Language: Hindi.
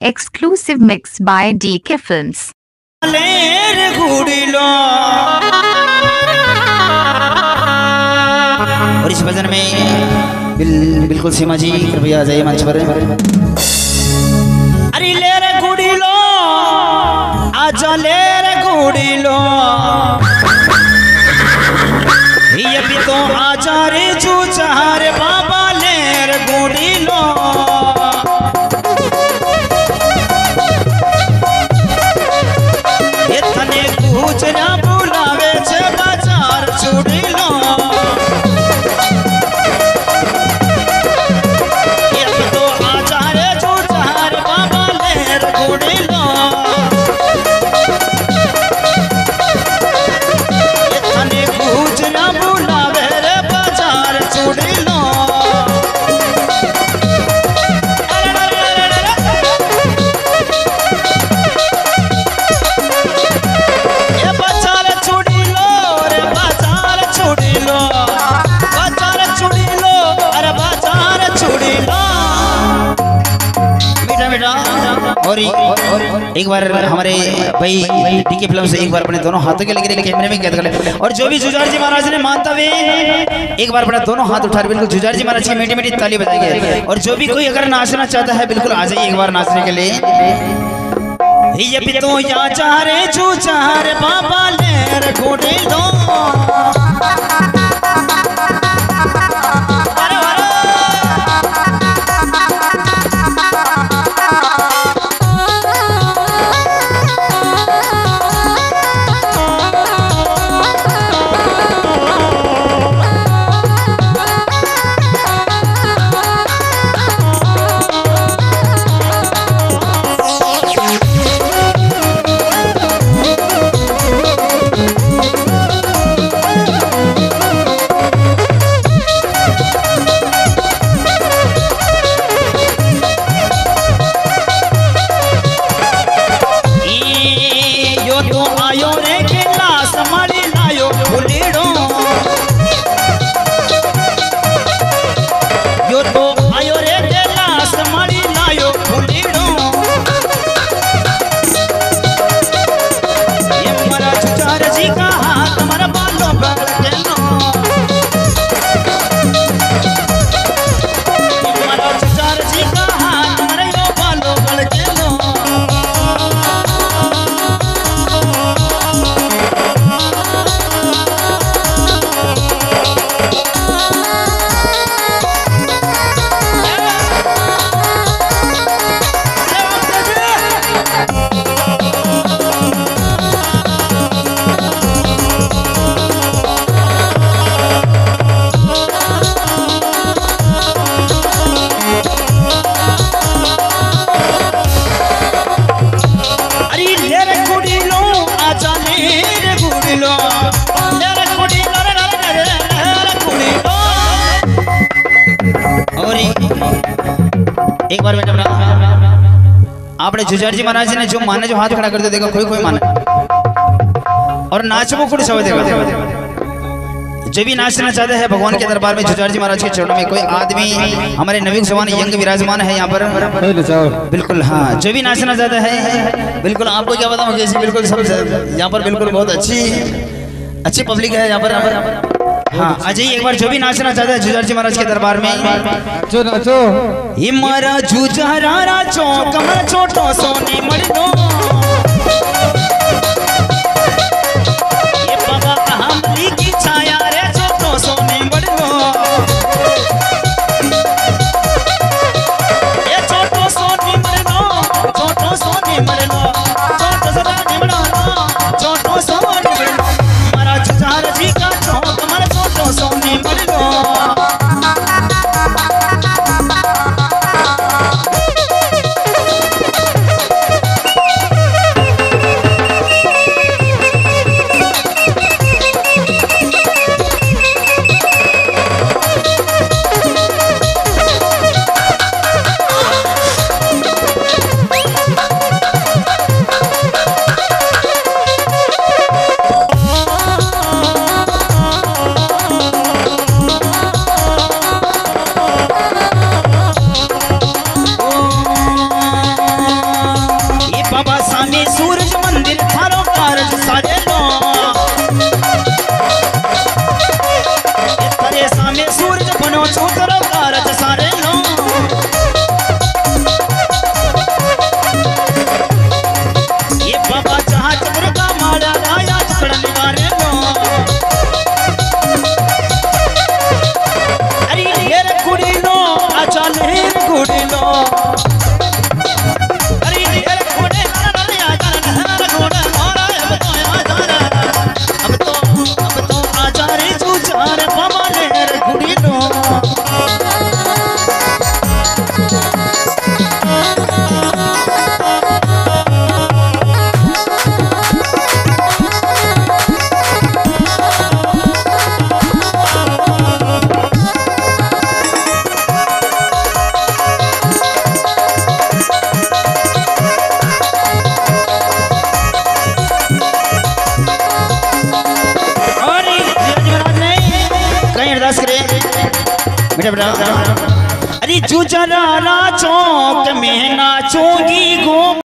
exclusive mix by DK Films. और इस भजन में बिल, बिल्कुल सीमा जी कृपया जाइए मंच पर। अरे ले रे गुड़ी लो आज ले रे गुड़ी लो ये भी तो आचार्य जू चार पा बेटा। और एक बार हमारे भाई डीके फ़िल्म से एक बार अपने दोनों हाथों के लगे कैमरे में कैद कर ले। और जो भी जुजार जी महाराज ने मानता हुए एक बार अपना दोनों हाथ उठा बिल्कुल जुजार जी महाराज की मीठी मीठी ताली बजाएँगे और जो भी कोई अगर नाचना चाहता है, बिल्कुल आ जाइए एक बार नाचने के लिए। ये भी तो या चारे चू चारे बाबा लेर घोड़े लो एक- एक बार बेटा बेटा આપણે જુજારજી મહારાજ ને જો માને જો હાથ ખડા કરી દે देखो कोई कोई माने और नाचबो कुछ सब देखो जो भी नाचना चाहते हैं भगवान के दरबार में जुजार जी महाराज के चरणों में कोई आदमी हमारे नवीन जवान यंग विराजमान है यहाँ पर बिल्कुल हाँ जो भी नाचना चाहता है बिल्कुल आपको क्या बताऊँ कैसे बिल्कुल सब यहाँ पर बिल्कुल बहुत अच्छी अच्छी पब्लिक है यहाँ पर यहाँ पर हाँ। अजय एक बार जो भी नाचना चाहते हैं जुजार जी महाराज के दरबार में। नाचो नाचो। ये मारा जुजारा चौक छोटो सोने मर्दो। अरे जुजरा चौक में नाचूँगी घूम।